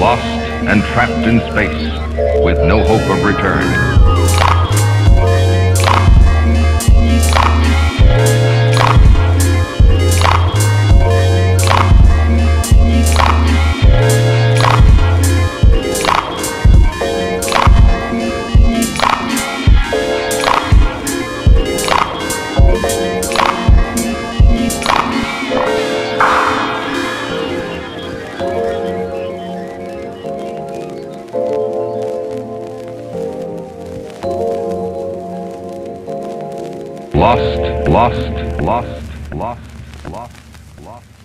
Lost and trapped in space with no hope of return. lost, lost, lost, lost, lost, lost.